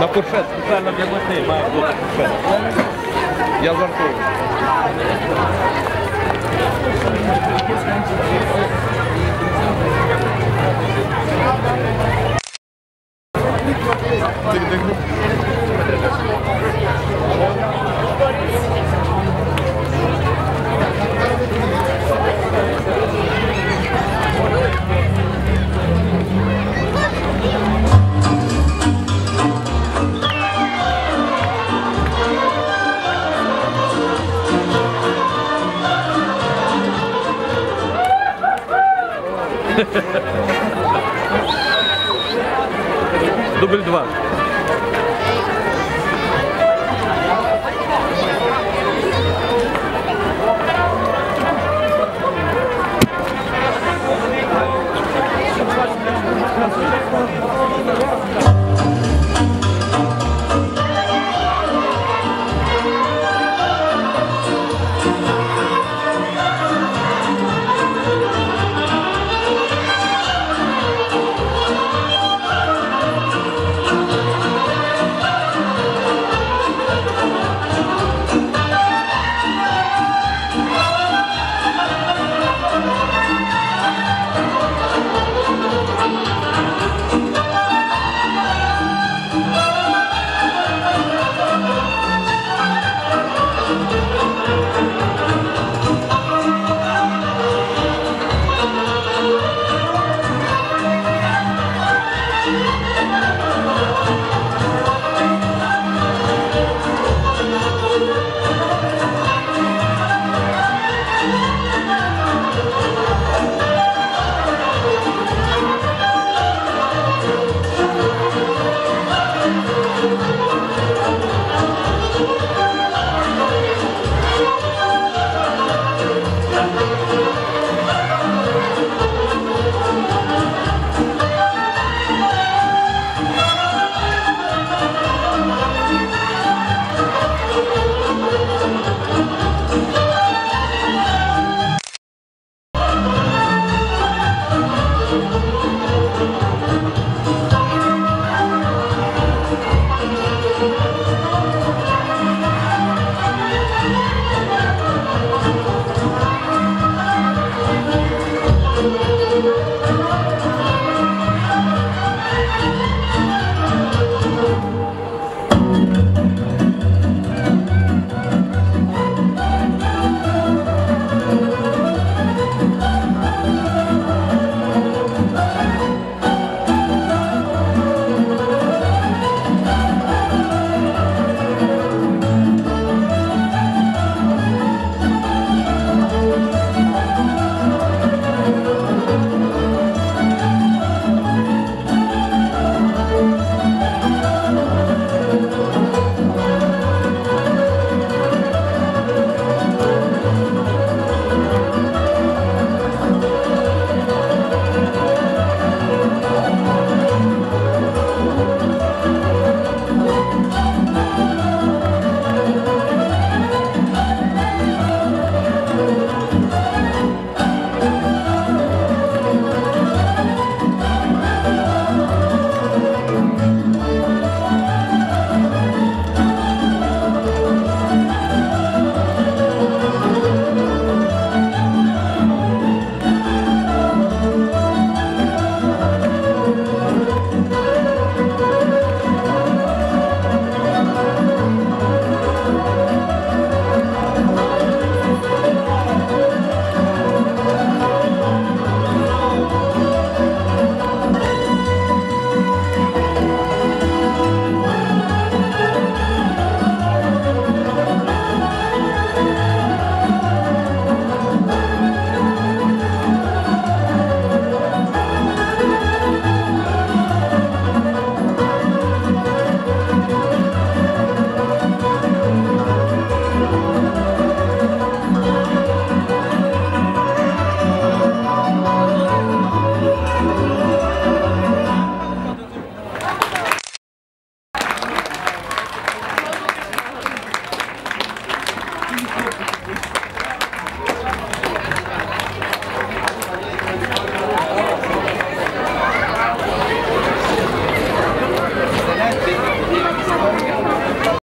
На фуршет спеціально для гостей має бути фуршет. Я жартую. Дубль два.